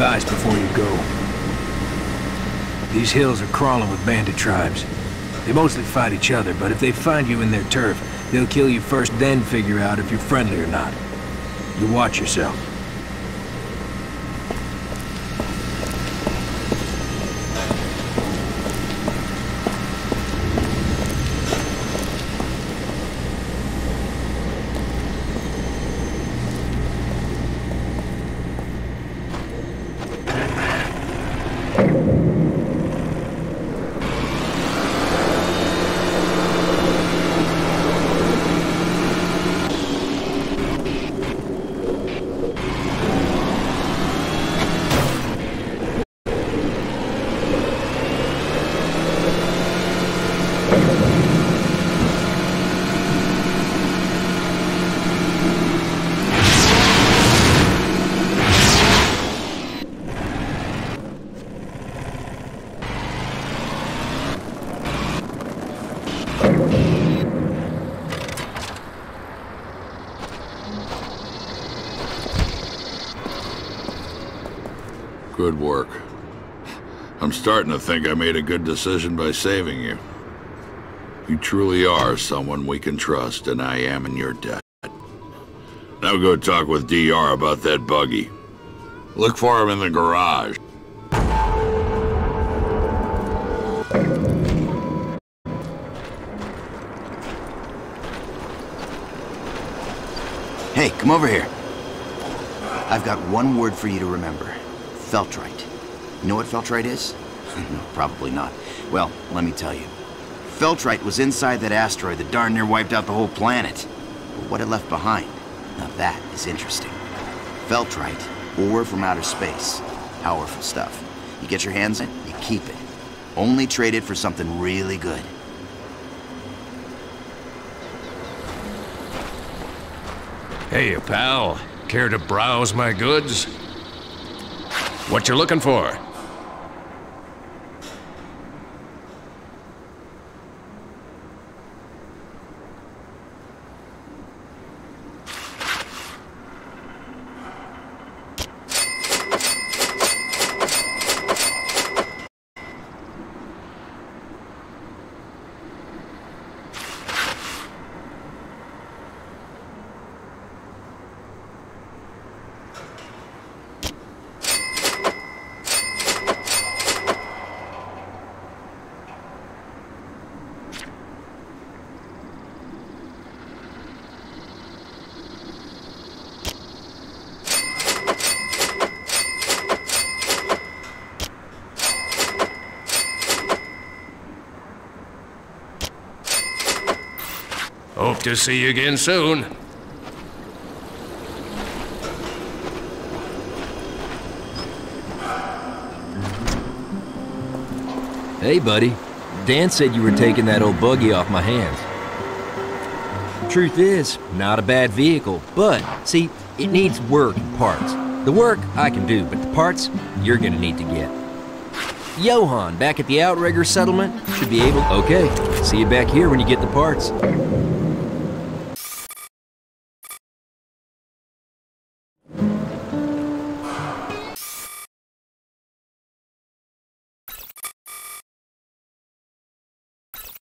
Some advice before you go. These hills are crawling with bandit tribes. They mostly fight each other, but if they find you in their turf, they'll kill you first, then figure out if you're friendly or not. You watch yourself. Work. I'm starting to think I made a good decision by saving you. You truly are someone we can trust, and I am in your debt. Now go talk with DR about that buggy. Look for him in the garage. Hey, come over here. I've got one word for you to remember. Feltrite. You know what Feltrite is? no, probably not. Well, let me tell you. Feltrite was inside that asteroid that darn near wiped out the whole planet. But what it left behind, now that is interesting. Feltrite, ore from outer space. Powerful stuff. You get your hands on it, you keep it. Only trade it for something really good. Hey, pal. Care to browse my goods? What you looking for? Hope to see you again soon. Hey, buddy. Dan said you were taking that old buggy off my hands. Truth is, not a bad vehicle, but, see, it needs work and parts. The work I can do, but the parts you're gonna need to get. Johan, back at the Outrigger settlement, should be able... Okay, see you back here when you get the parts.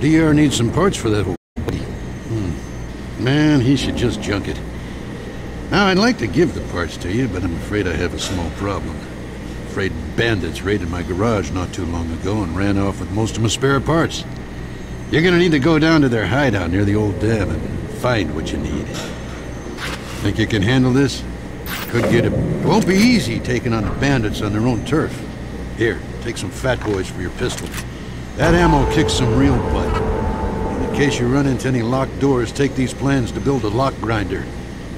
DR needs some parts for that old. Hmm. Man, he should just junk it. Now, I'd like to give the parts to you, but I'm afraid I have a small problem. Afraid bandits raided my garage not too long ago and ran off with most of my spare parts. You're gonna need to go down to their hideout near the old dam and find what you need. Think you can handle this? Could get it. Won't be easy taking on the bandits on their own turf. Here, take some fat boys for your pistol. That ammo kicks some real butt. In case you run into any locked doors, take these plans to build a lock grinder.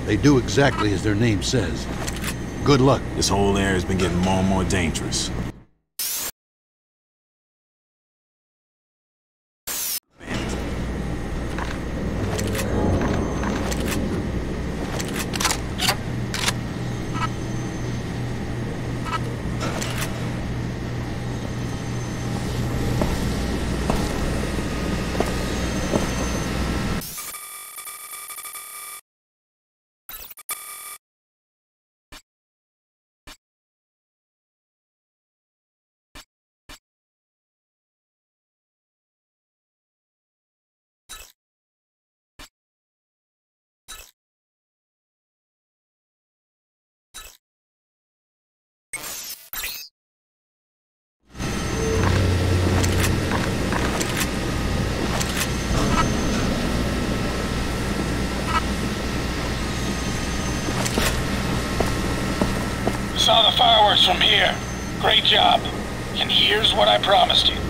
They do exactly as their name says. Good luck. This whole area has been getting more and more dangerous. From here. Great job. And here's what I promised you.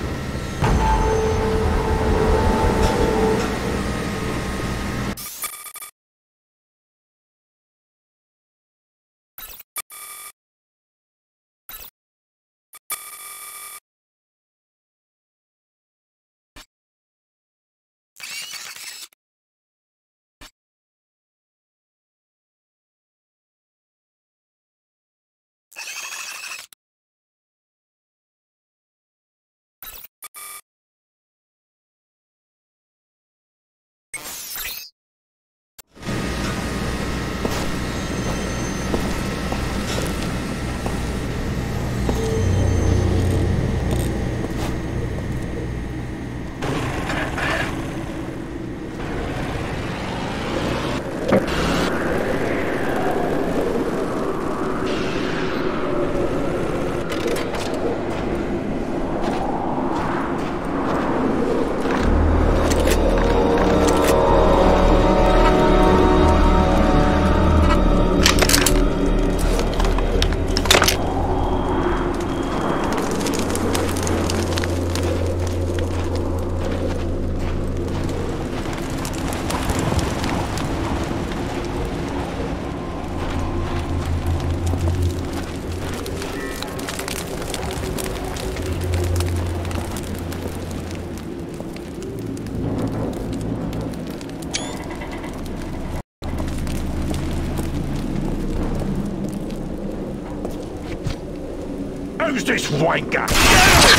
Who's this wanker?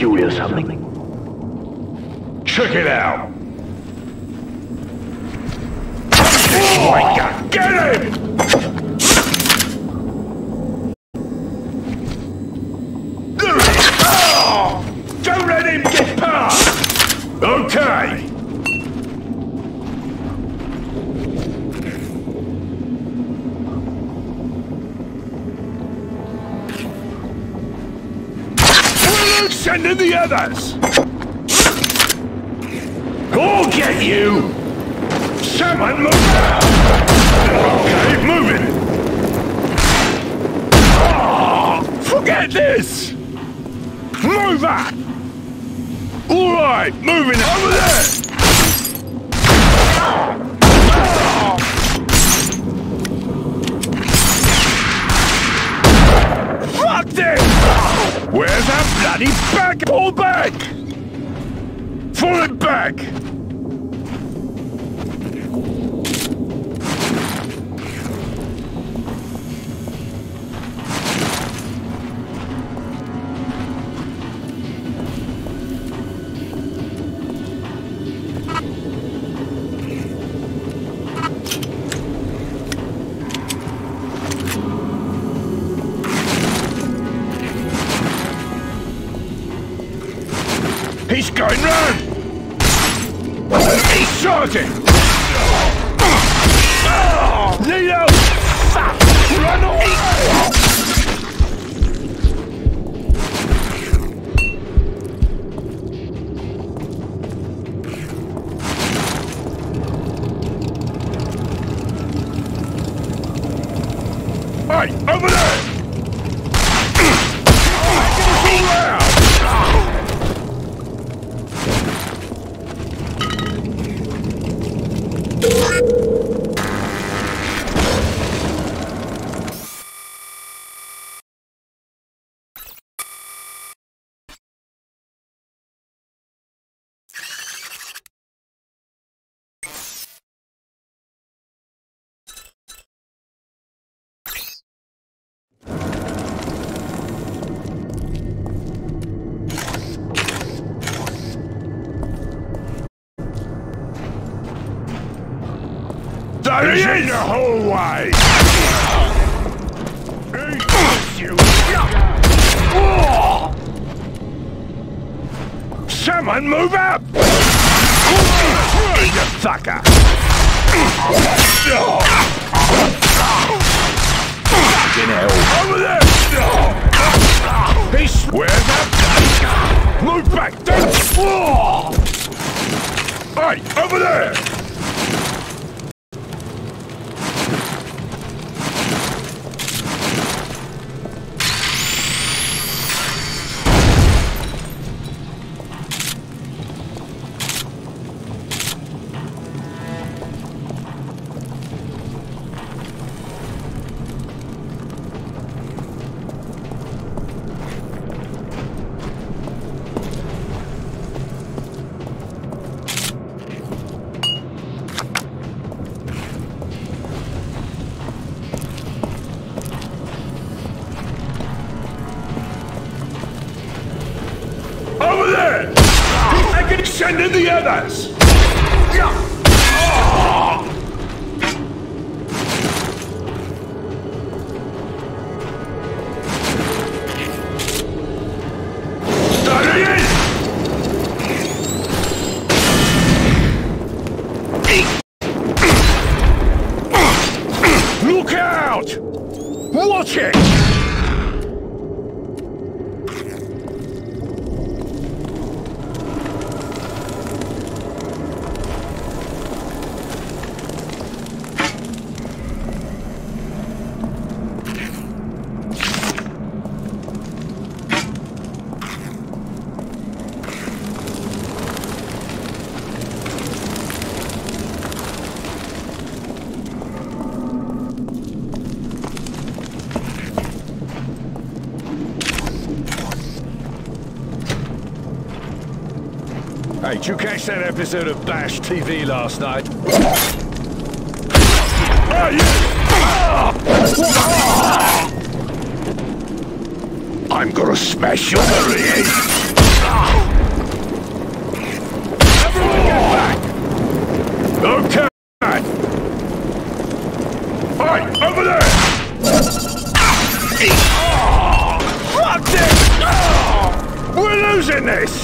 You hear something? Check it out! Wanker! Get him! Oh! Don't let him get past! Okay! In the others! Who'll get you! Someone move! Okay, moving! Oh, forget this! Move out! Alright, moving over there! Ah. This! Where's that bloody back! Pull back! It back! Charging! There he is! the whole way! You. Someone move up! You fucker! Fucking hell! Over there! He swears up! Move back! Don't... Hey, over there! Send did you catch that episode of Bash TV last night? Ah, I'm gonna smash your brain! Everyone get back! Okay! Over there! Fuck it! We're losing this!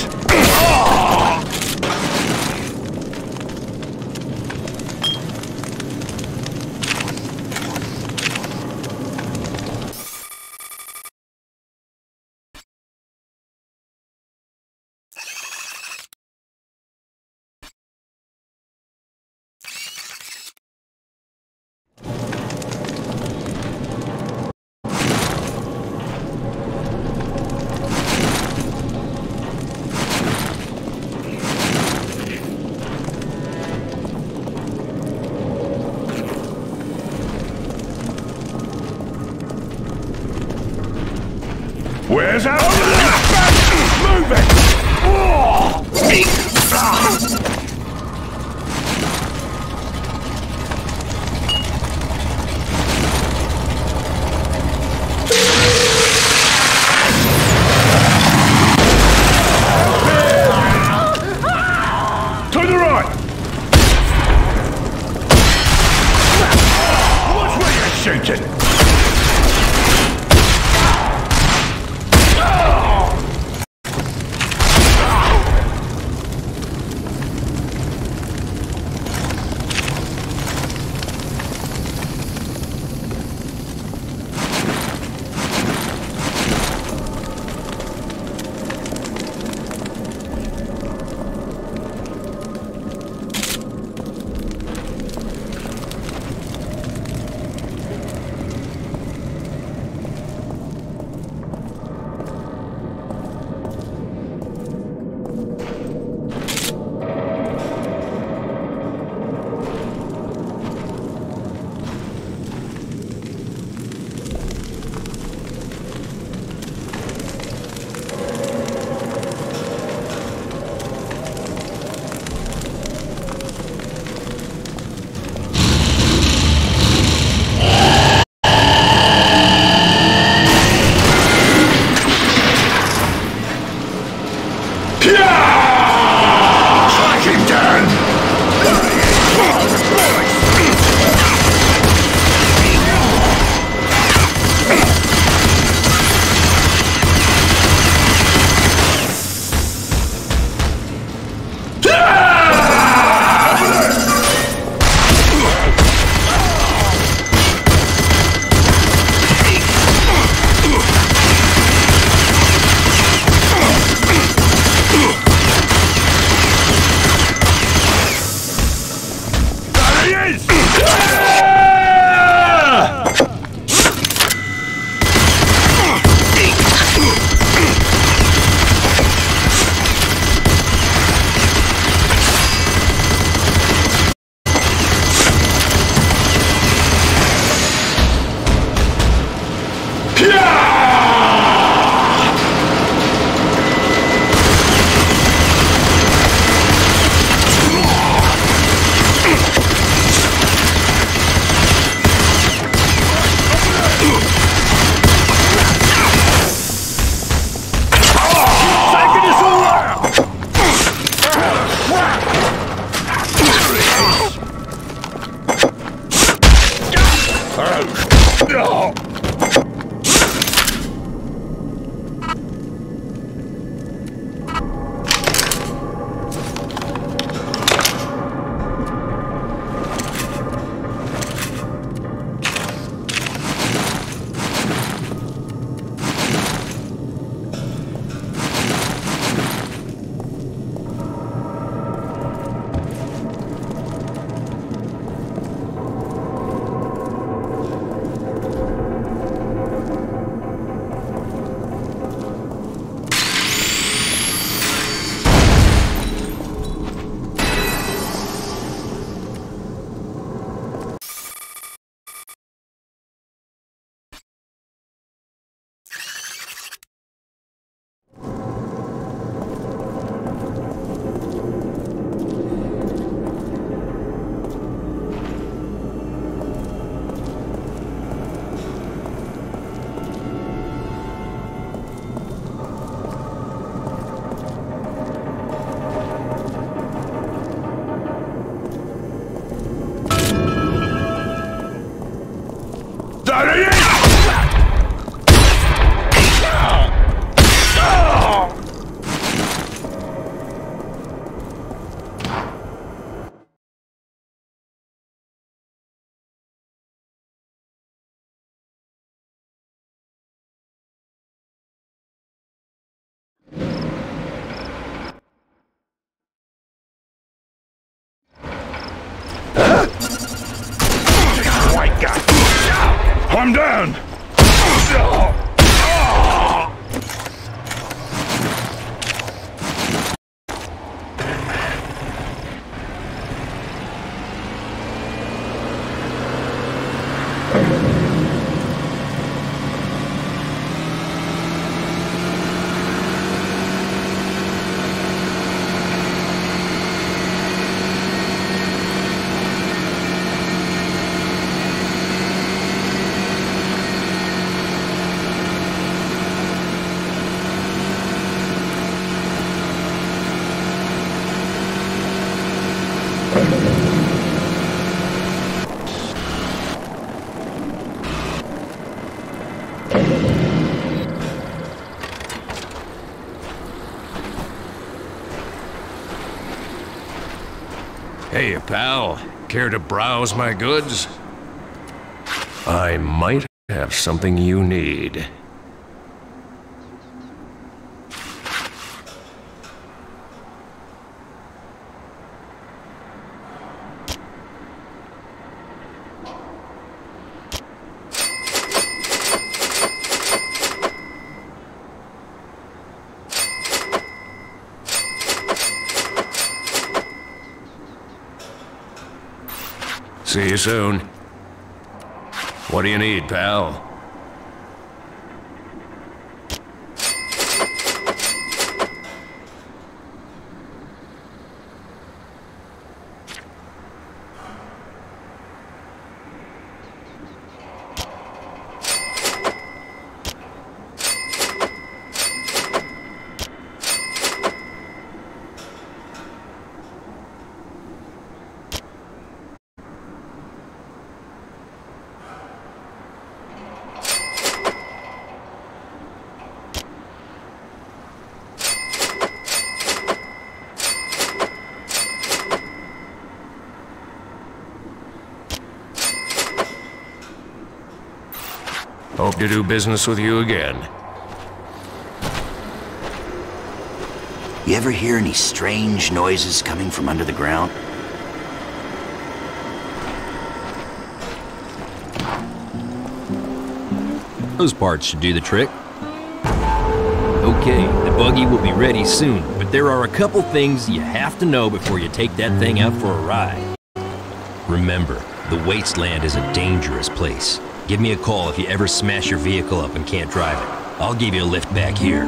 I'm down! Hey, pal. Care to browse my goods? I might have something you need. Soon. What do you need, pal? Hope to do business with you again. You ever hear any strange noises coming from under the ground? Those parts should do the trick. Okay, the buggy will be ready soon, but there are a couple things you have to know before you take that thing out for a ride. Remember, the wasteland is a dangerous place. Give me a call if you ever smash your vehicle up and can't drive it. I'll give you a lift back here.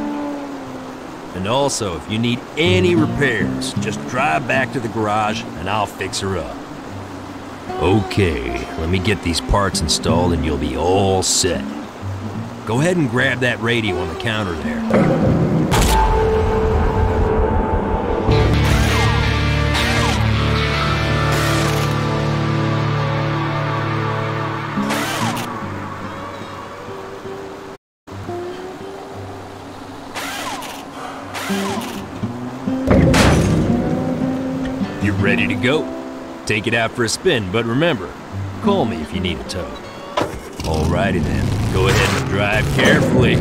And also, if you need any repairs, just drive back to the garage and I'll fix her up. Okay, let me get these parts installed and you'll be all set. Go ahead and grab that radio on the counter there. Go. Take it out for a spin, but remember, call me if you need a tow. Alrighty then, go ahead and drive carefully.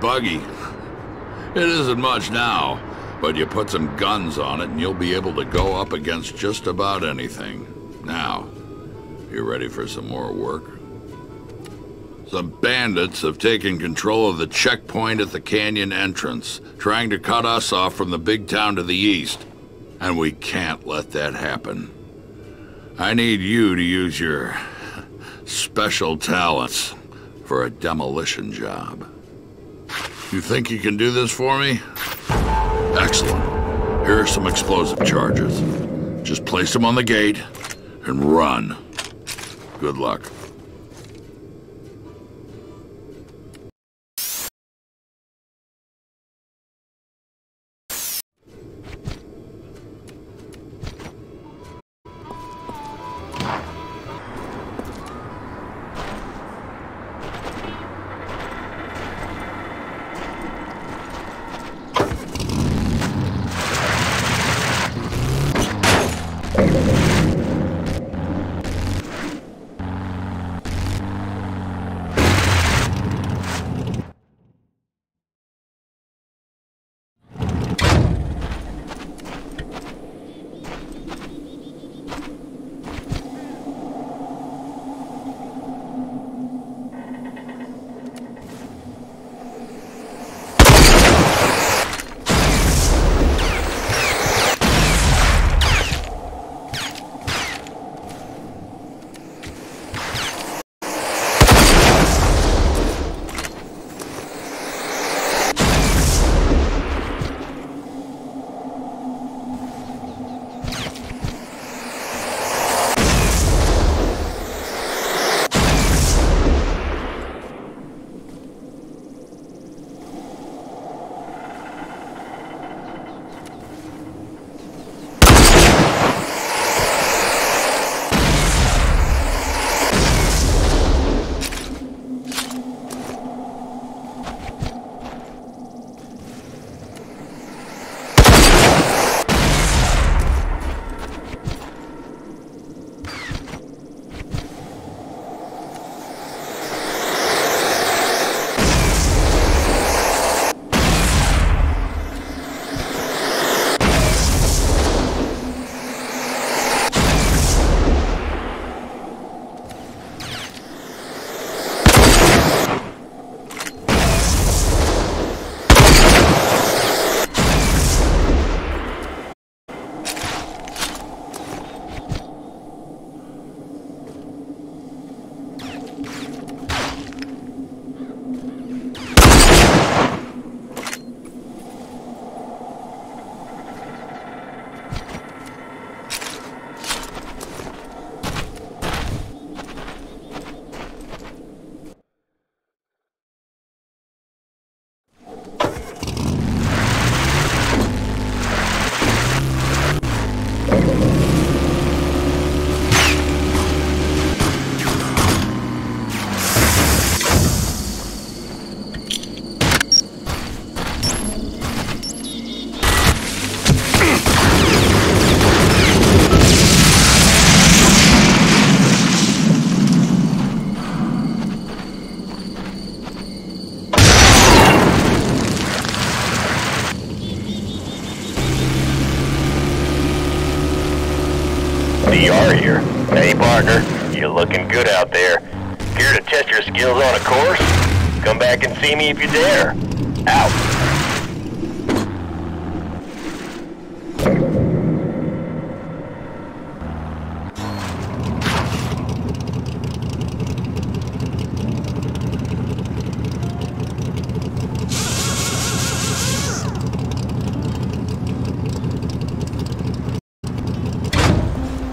Buggy. It isn't much now, but you put some guns on it and you'll be able to go up against just about anything. Now, you ready for some more work? Some bandits have taken control of the checkpoint at the canyon entrance, trying to cut us off from the big town to the east. And we can't let that happen. I need you to use your special talents for a demolition job. You think you can do this for me? Excellent. Here are some explosive charges. Just place them on the gate and run. Good luck.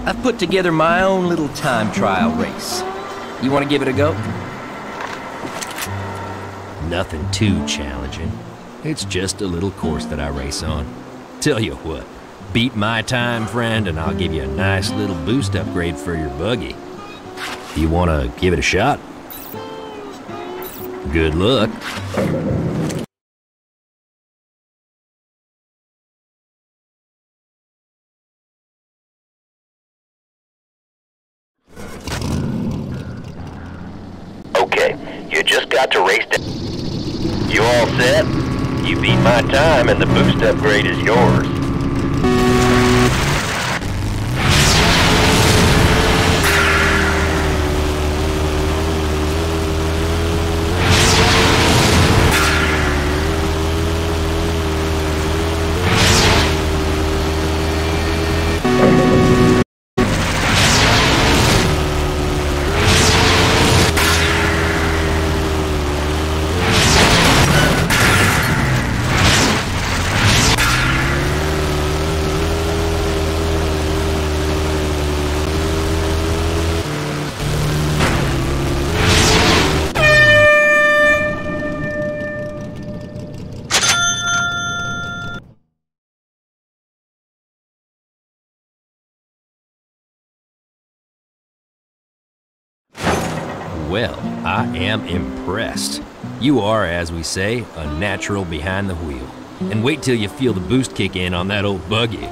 I've put together my own little time trial race. You want to give it a go? Nothing too challenging. It's just a little course that I race on. Tell you what, beat my time, friend, and I'll give you a nice little boost upgrade for your buggy. You want to give it a shot? Good luck. Race. You all set? You beat my time and the boost upgrade is yours. Well, I am impressed. You are, as we say, a natural behind the wheel. And wait till you feel the boost kick in on that old buggy.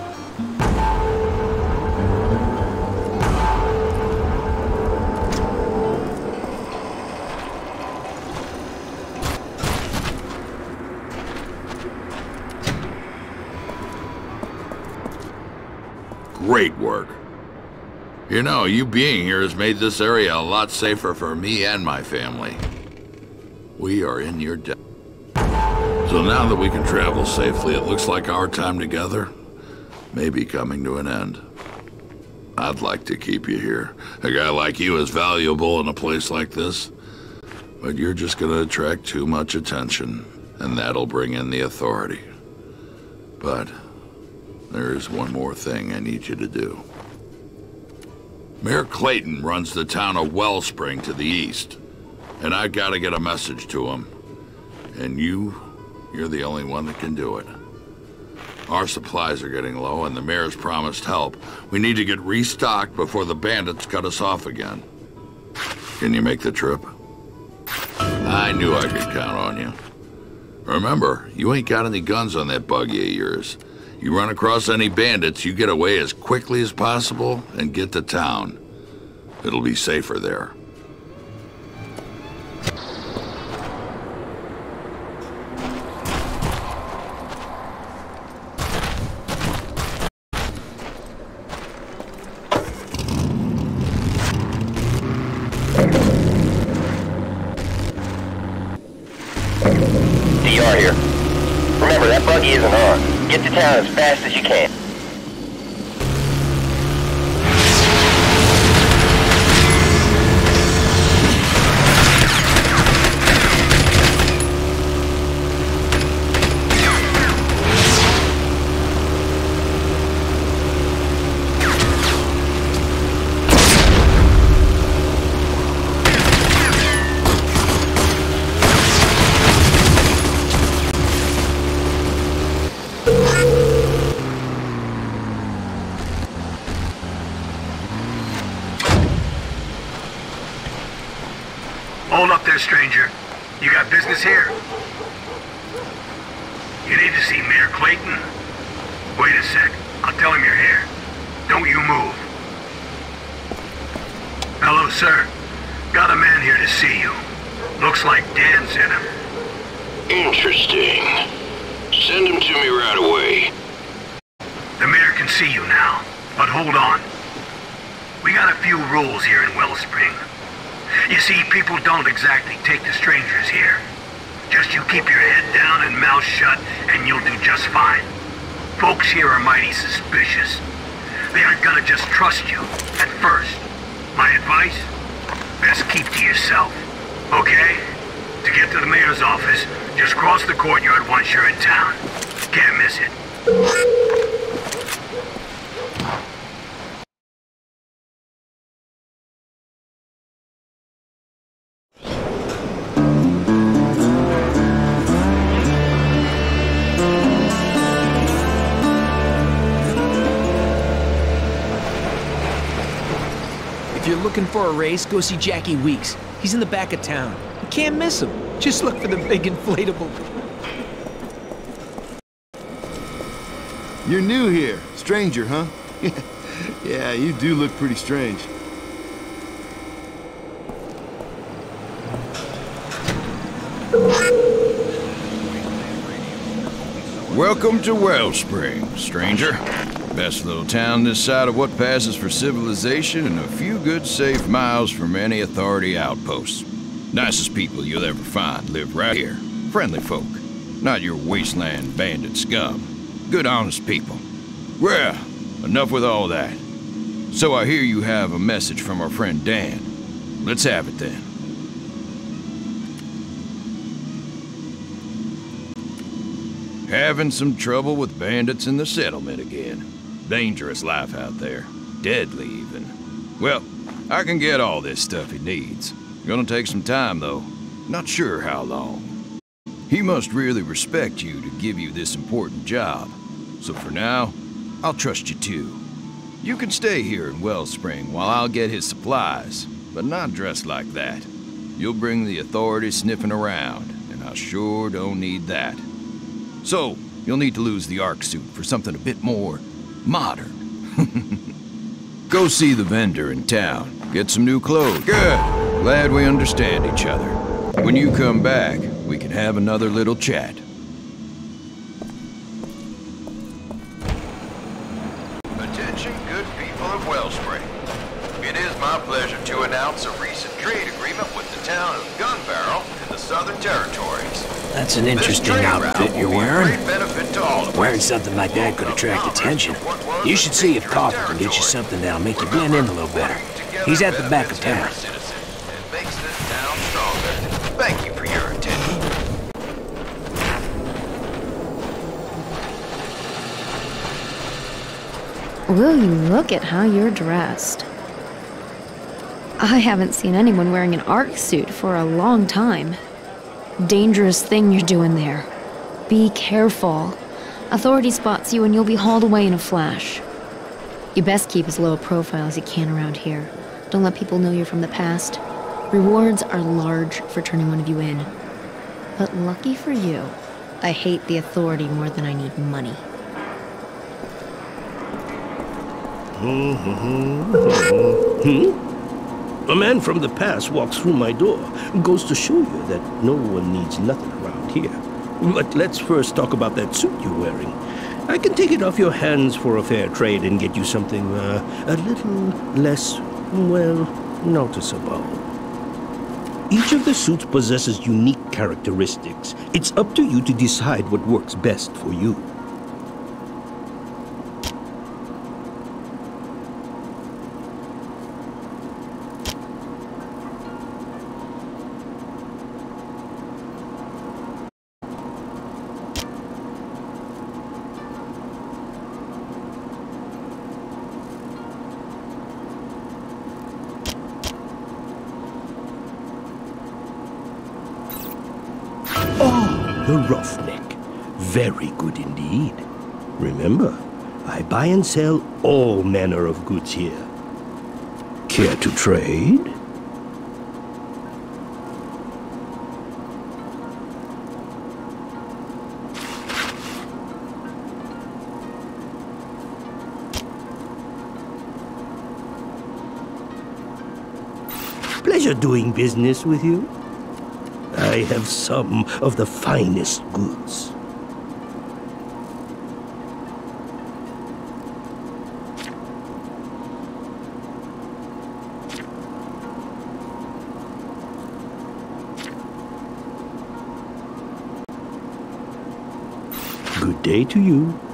Great work. You know, you being here has made this area a lot safer for me and my family. We are in your debt. So now that we can travel safely, it looks like our time together may be coming to an end. I'd like to keep you here. A guy like you is valuable in a place like this. But you're just gonna attract too much attention, and that'll bring in the authority. But there is one more thing I need you to do. Mayor Clayton runs the town of Wellspring to the east, and I've gotta get a message to him. And you, you're the only one that can do it. Our supplies are getting low, and the mayor's promised help. We need to get restocked before the bandits cut us off again. Can you make the trip? I knew I could count on you. Remember, you ain't got any guns on that buggy of yours. You run across any bandits, you get away as quickly as possible and get to town. It'll be safer there. Take to strangers here. Just you keep your head down and mouth shut, and you'll do just fine. Folks here are mighty suspicious. They aren't gonna just trust you, at first. My advice? Best keep to yourself, okay? To get to the mayor's office, just cross the courtyard once you're in town. Can't miss it. Looking for a race, go see Jackie Weeks. He's in the back of town. You can't miss him. Just look for the big inflatable. You're new here. Stranger, huh? yeah, you do look pretty strange. Welcome to Wellspring, stranger. Best little town this side of what passes for civilization and a few good safe miles from any authority outposts. Nicest people you'll ever find live right here. Friendly folk. Not your wasteland bandit scum. Good honest people. Well, enough with all that. So I hear you have a message from our friend Dan. Let's have it then. Having some trouble with bandits in the settlement again. Dangerous life out there. Deadly, even. Well, I can get all this stuff he needs. Gonna take some time, though. Not sure how long. He must really respect you to give you this important job. So for now, I'll trust you too. You can stay here in Wellspring while I'll get his supplies, but not dressed like that. You'll bring the authorities sniffing around, and I sure don't need that. So, you'll need to lose the Ark suit for something a bit more modern. Go see the vendor in town. Get some new clothes. Good. Glad we understand each other. When you come back, we can have another little chat. Attention, good people of Wellspring. It is my pleasure to announce a recent trade agreement with the town of Gunbarrel in the Southern Territories. That's an interesting outfit you're will be a wearing. Wearing something like that could attract attention. You should see if Carter can get you something that'll make you blend in a little better. He's at the back of town. It makes this town stronger. Thank you for your attention. Will you look at how you're dressed? I haven't seen anyone wearing an Ark suit for a long time. Dangerous thing you're doing there. Be careful. Authority spots you and you'll be hauled away in a flash. You best keep as low a profile as you can around here. Don't let people know you're from the past. Rewards are large for turning one of you in. But lucky for you, I hate the authority more than I need money. Hmm? A man from the past walks through my door. Goes to show you that no one needs nothing around here. But let's first talk about that suit you're wearing. I can take it off your hands for a fair trade and get you something uh, a little less, well, noticeable. Each of the suits possesses unique characteristics. It's up to you to decide what works best for you. Sell all manner of goods here. Care to trade? Pleasure doing business with you. I have some of the finest goods. Good day to you.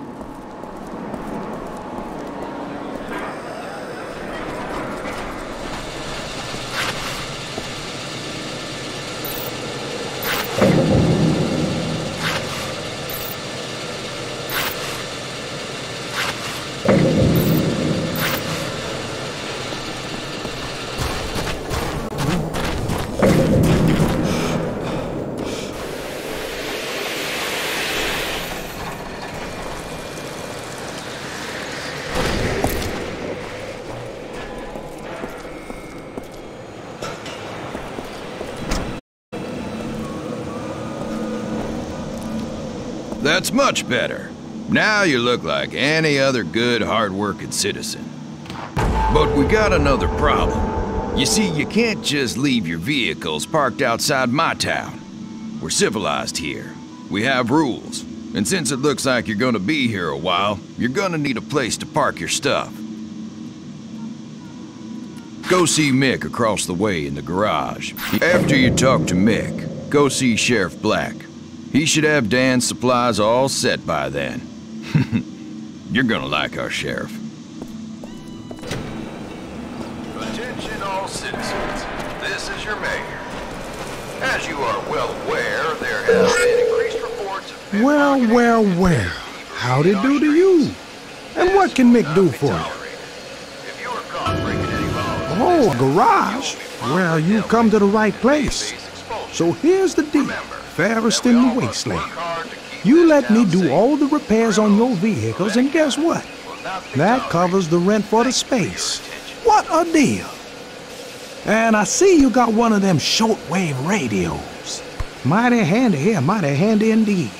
Much better. Now you look like any other good, hard-working citizen. But we got another problem. You see, you can't just leave your vehicles parked outside my town. We're civilized here. We have rules. And since it looks like you're gonna be here a while, you're gonna need a place to park your stuff. Go see Mick across the way in the garage. After you talk to Mick, go see Sheriff Black. He should have Dan's supplies all set by then. You're gonna like our sheriff. Attention all citizens. This is your mayor. As you are well aware, there have been increased reports of Well, well, well. How'd it do to you? And what can Mick do for you? Oh, a garage? Well, you've come to the right place. So here's the deal, fairest in the wasteland. You let me do all the repairs on your vehicles, and guess what? That covers the rent for the space. What a deal! And I see you got one of them shortwave radios. Mighty handy here, mighty handy indeed.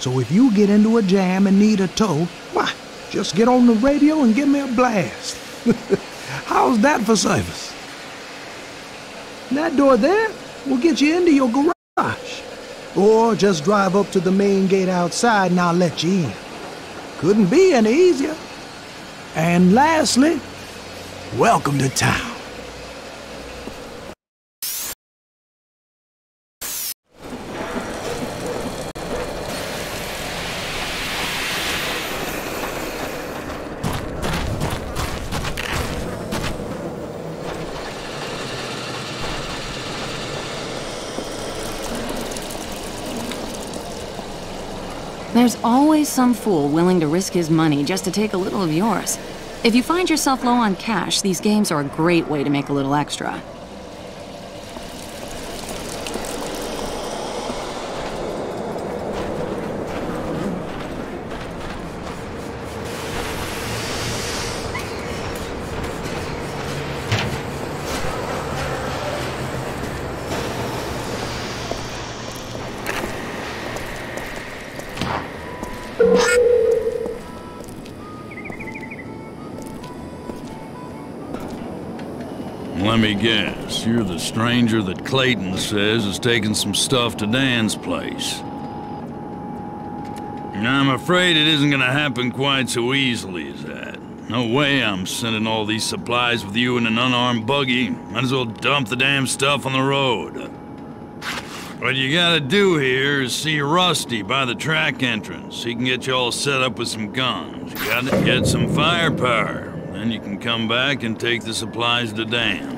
So if you get into a jam and need a tow, why, just get on the radio and give me a blast. How's that for service? That door there will get you into your garage. Or just drive up to the main gate outside and I'll let you in. Couldn't be any easier. And lastly, welcome to town. There's always some fool willing to risk his money just to take a little of yours. If you find yourself low on cash, these games are a great way to make a little extra. The stranger that Clayton says is taking some stuff to Dan's place. I'm afraid it isn't gonna happen quite so easily as that. No way I'm sending all these supplies with you in an unarmed buggy. Might as well dump the damn stuff on the road. What you gotta do here is see Rusty by the track entrance. He can get you all set up with some guns. You gotta get some firepower. Then you can come back and take the supplies to Dan.